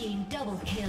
Team double kill.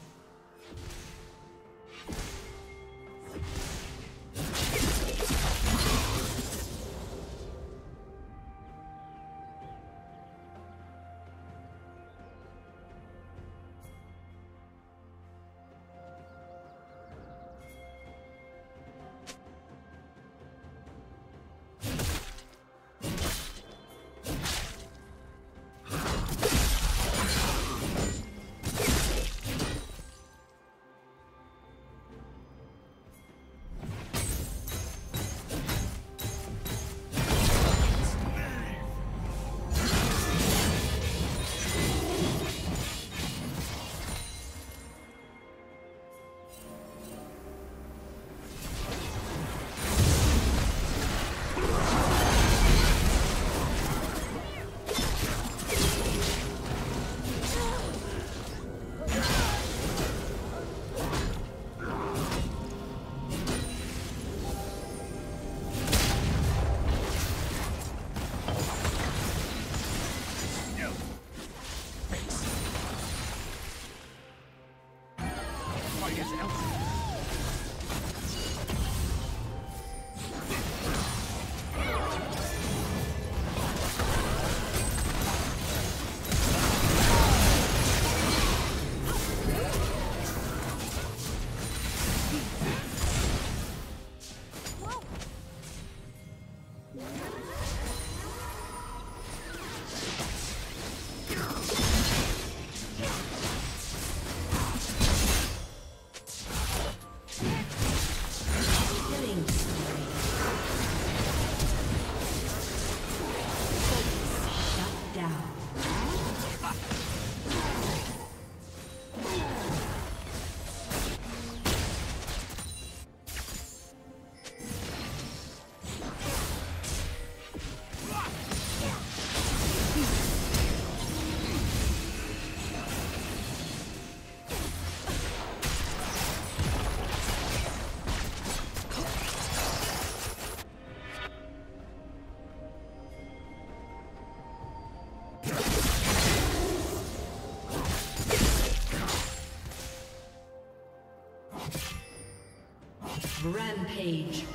Rampage.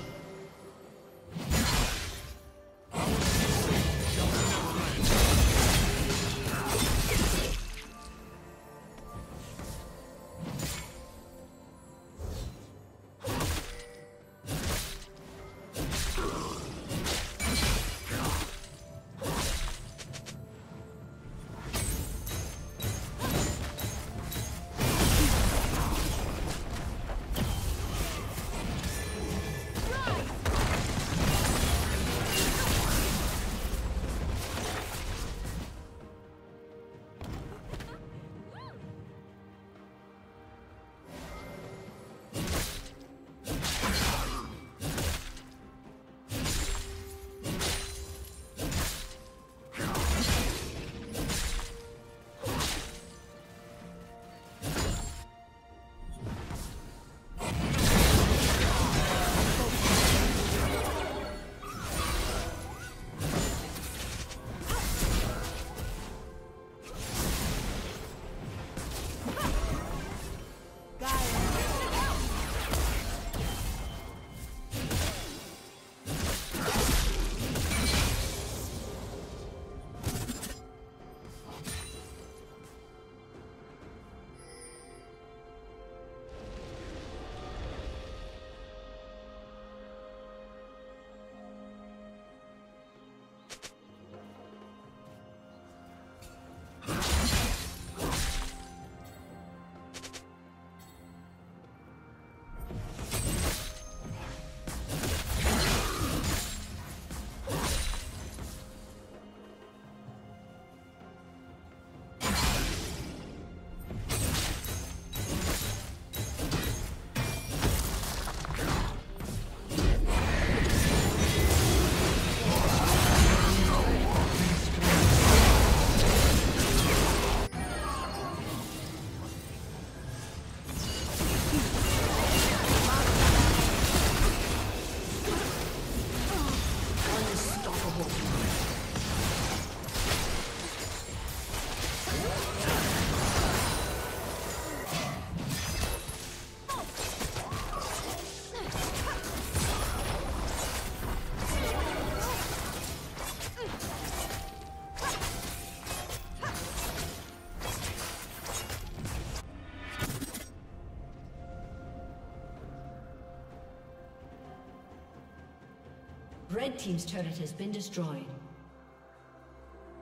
Red Team's turret has been destroyed.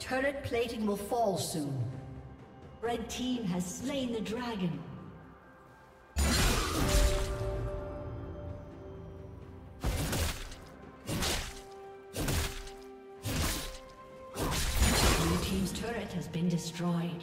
Turret plating will fall soon. Red Team has slain the dragon. Blue Team's turret has been destroyed.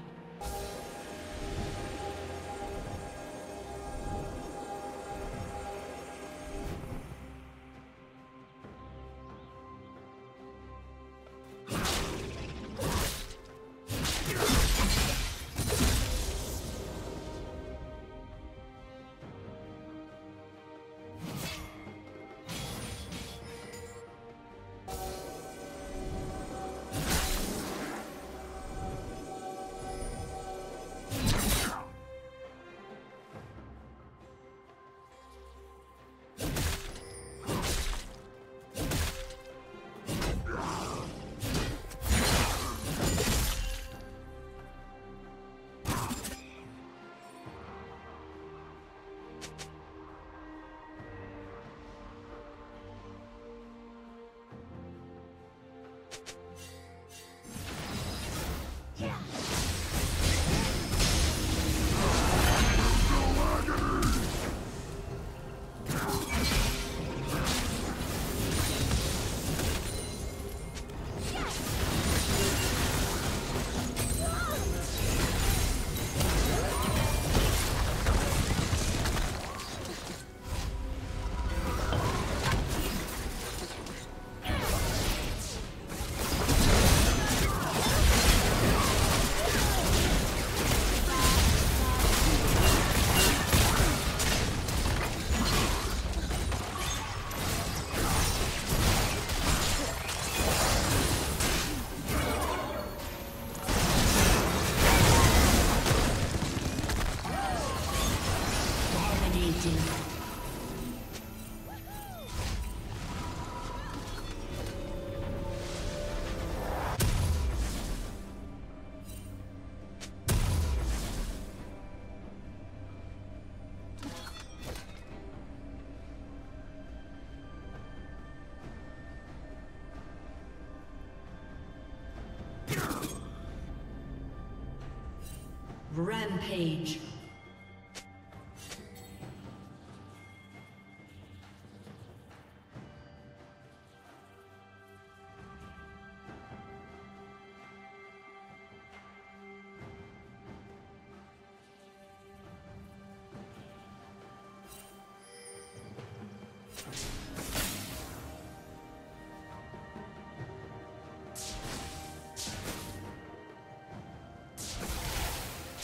Rampage.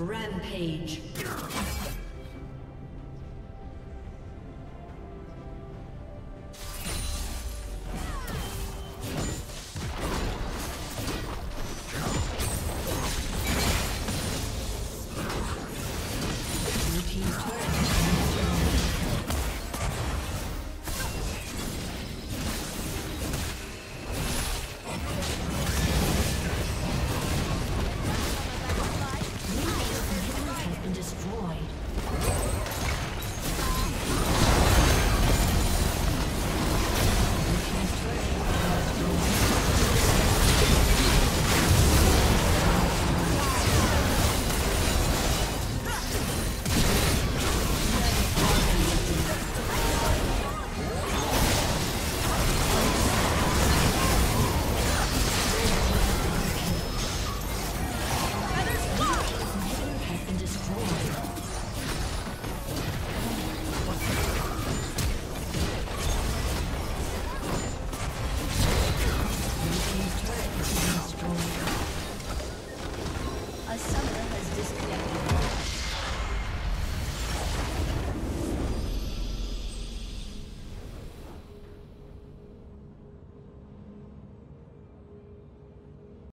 Rampage.